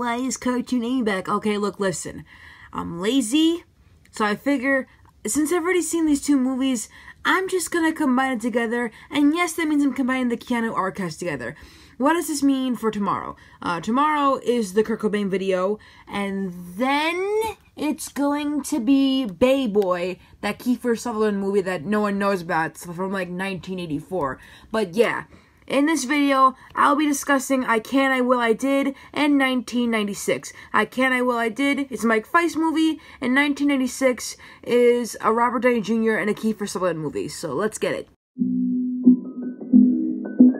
why is Cartoon A back? Okay, look, listen. I'm lazy, so I figure since I've already seen these two movies, I'm just gonna combine it together. And yes, that means I'm combining the Keanu archives together. What does this mean for tomorrow? Uh, tomorrow is the Kurt Cobain video, and then it's going to be Bay Boy, that Kiefer Sutherland movie that no one knows about from like 1984. But yeah, in this video, I'll be discussing I Can, I Will, I Did and 1996. I Can, I Will, I Did is Mike Faist movie, and 1996 is a Robert Downey Jr. and a Kiefer Sutherland movie. So let's get it.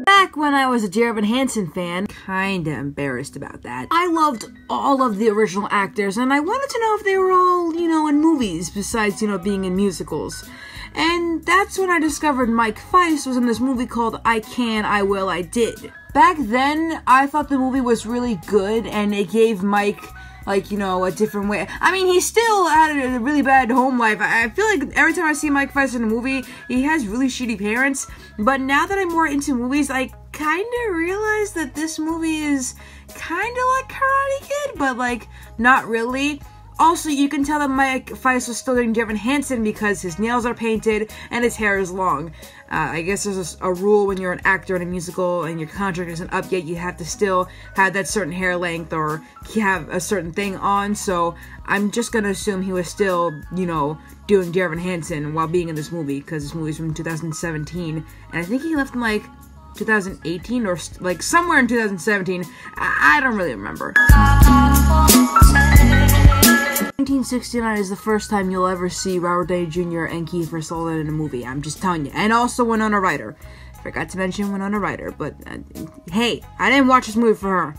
Back when I was a Dear Evan Hansen fan, kinda embarrassed about that, I loved all of the original actors, and I wanted to know if they were all, you know, in movies, besides, you know, being in musicals. And that's when I discovered Mike Faist was in this movie called I Can, I Will, I Did. Back then, I thought the movie was really good and it gave Mike like you know a different way. I mean, he still had a really bad home life. I feel like every time I see Mike Faist in a movie, he has really shitty parents. But now that I'm more into movies, I kind of realize that this movie is kind of like Karate Kid, but like not really. Also, you can tell that Mike Faist was still doing Evan Hansen because his nails are painted and his hair is long. Uh, I guess there's a, a, rule when you're an actor in a musical and your contract isn't up yet, you have to still have that certain hair length or have a certain thing on. So I'm just gonna assume he was still, you know, doing Dear Evan Hansen while being in this movie because this movie's from 2017, and I think he left in like 2018 or like somewhere in 2017. I, I don't really remember. 1969 is the first time you'll ever see Robert Downey Jr. and Kiefer Sutherland in a movie. I'm just telling you. And also Winona Ryder. Forgot to mention Winona Ryder, but uh, hey, I didn't watch this movie for her.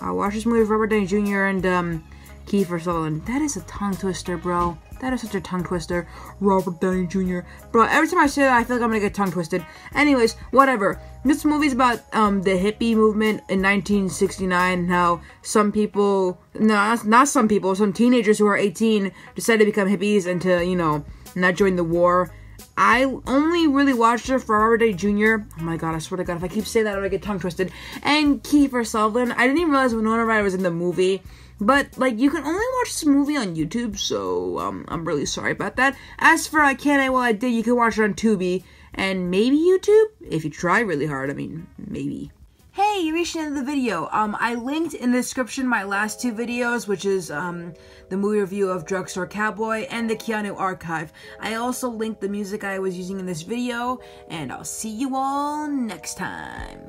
I watched this movie for Robert Downey Jr. and um, Kiefer Sutherland. That is a tongue twister, bro. That is such a tongue twister. Robert Downey Jr. Bro, every time I say that, I feel like I'm gonna get tongue twisted. Anyways, whatever. This movie's about um, the hippie movement in 1969. How some people, no, not some people, some teenagers who are 18 decided to become hippies and to, you know, not join the war. I only really watched it for Robert Downey Jr. Oh my god, I swear to god, if I keep saying that, I'm gonna get tongue twisted. And Kiefer Sutherland. I didn't even realize Winona Ryder was in the movie. But like you can only watch this movie on YouTube, so um, I'm really sorry about that. As for I Can't I Well I Did, you can watch it on Tubi and maybe YouTube if you try really hard. I mean, maybe. You reached the end of the video. Um, I linked in the description my last two videos, which is um, the movie review of Drugstore Cowboy and the Keanu Archive. I also linked the music I was using in this video, and I'll see you all next time.